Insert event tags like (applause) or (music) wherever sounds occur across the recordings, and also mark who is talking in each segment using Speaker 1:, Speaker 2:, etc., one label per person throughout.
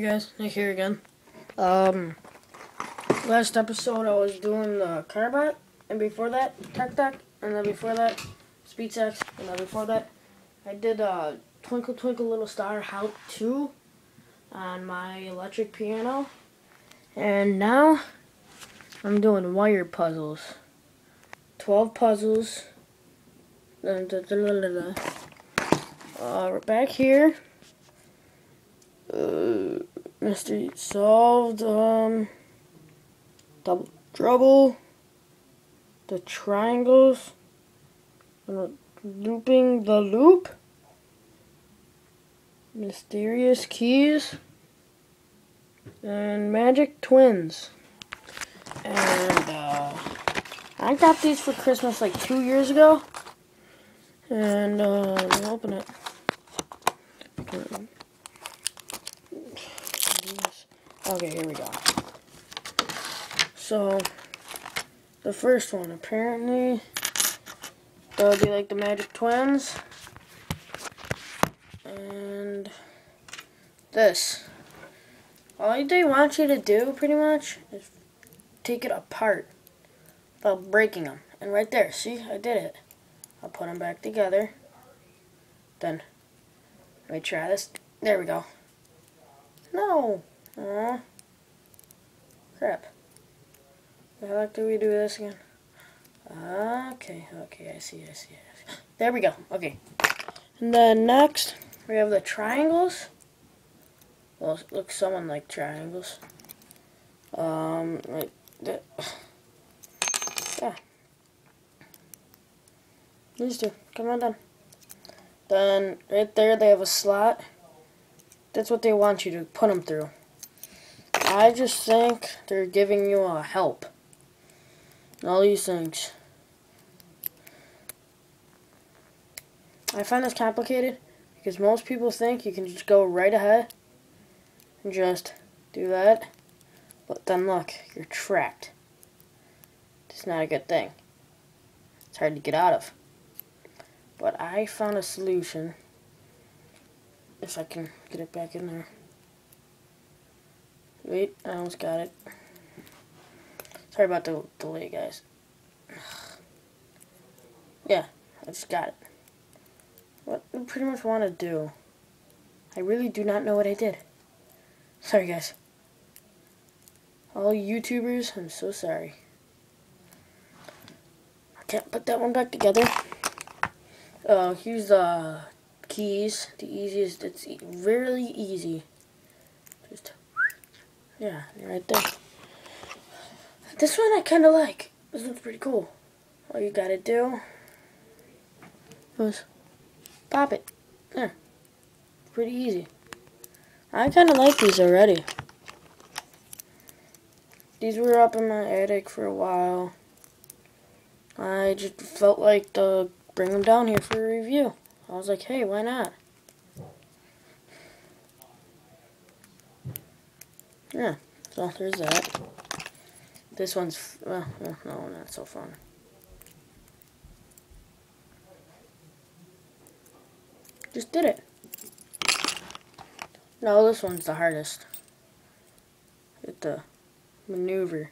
Speaker 1: Hey guys, Nick here again. Um, last episode I was doing the Carbot, and before that, Tech Deck, and then before that, Speed Stacks, and then before that, I did uh, Twinkle Twinkle Little Star How 2 on my electric piano. And now, I'm doing wire puzzles. 12 puzzles. Uh, back here. Uh, mystery solved. Um, double trouble. The triangles. Looping the loop. Mysterious keys. And magic twins. And uh, I got these for Christmas like two years ago. And uh, open it. Okay, here we go. So, the first one, apparently, that would be like the Magic Twins. And this. All they want you to do, pretty much, is take it apart without breaking them. And right there, see, I did it. I'll put them back together. Then, let me try this. There we go. No! Aww. Crap. How the heck do we do this again? Okay, okay, I see, I see, I see. (gasps) There we go, okay. And then next, we have the triangles. Well, looks somewhat like triangles. Um, like that. (sighs) Yeah. These two. Come on down. Then, right there, they have a slot. That's what they want you to put them through. I just think they're giving you a help. All these things. I find this complicated because most people think you can just go right ahead and just do that. But then look, you're trapped. It's not a good thing. It's hard to get out of. But I found a solution. If I can get it back in there. Wait, I almost got it. Sorry about the delay, guys. Yeah, I just got it. What I pretty much want to do. I really do not know what I did. Sorry, guys. All YouTubers, I'm so sorry. I can't put that one back together. Uh, here's the keys. The easiest, it's really easy. Just yeah, right there. This one I kind of like. This one's pretty cool. All you gotta do is pop it. There. Pretty easy. I kind of like these already. These were up in my attic for a while. I just felt like to bring them down here for a review. I was like, hey, why not? Yeah, so there's that. This one's, well, no, not so fun. Just did it. No, this one's the hardest. Have to maneuver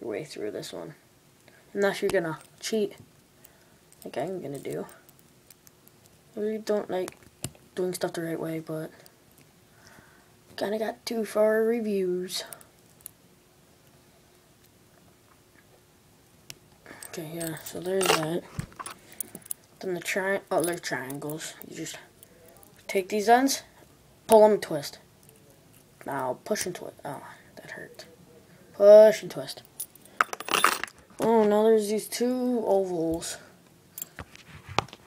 Speaker 1: your way through this one. Unless you're gonna cheat, like I'm gonna do. I really don't like doing stuff the right way, but kind of got too far reviews. Okay, yeah, so there's that. Then the tri other oh, triangles. You just take these ends, pull them, twist. Now push and twist. Oh, that hurt. Push and twist. Oh, now there's these two ovals.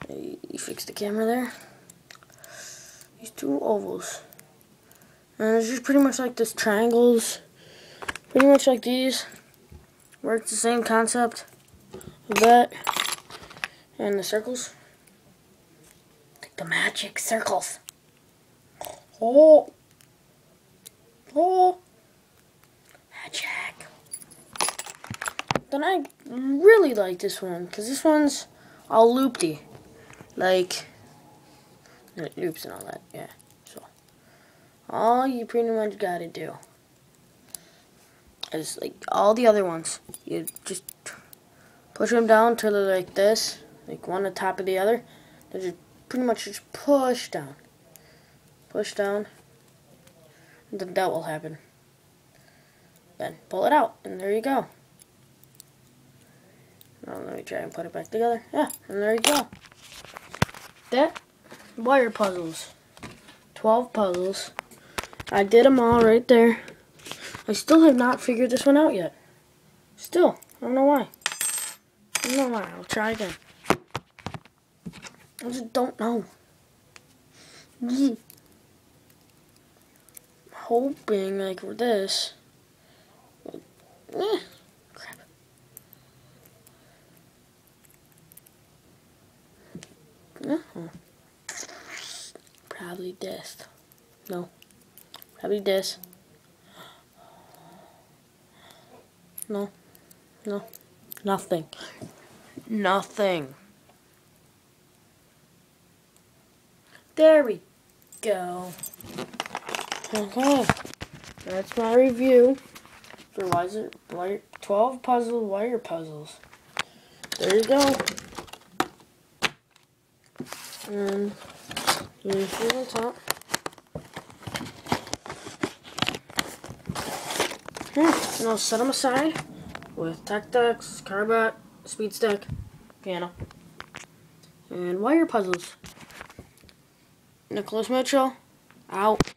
Speaker 1: You fix the camera there. These two ovals. And it's just pretty much like this triangles. Pretty much like these. Works the same concept. That. And the circles. Like the magic circles. Oh. Oh. Magic. Then I really like this one. Because this one's all loopy. Like. Loops and all that. Yeah. All you pretty much gotta do is like all the other ones. You just push them down till they're like this, like one on top of the other. Then just pretty much just push down. Push down. And then that will happen. Then pull it out, and there you go. Now let me try and put it back together. Yeah, and there you go. That wire puzzles. 12 puzzles. I did them all right there. I still have not figured this one out yet. Still. I don't know why. I don't know why. I'll try again. I just don't know. I'm hoping, like, for this. Eh, crap. Uh -huh. Probably this. No. Probably this. No. No. Nothing. Nothing. There we go. Okay. That's my review for wire, wire, 12 puzzle wire puzzles. There you go. And you see the top. Hmm, and I'll set them aside with Tech Decks, Carbot, Speed Stack, Piano, and wire puzzles. Nicholas Mitchell, out.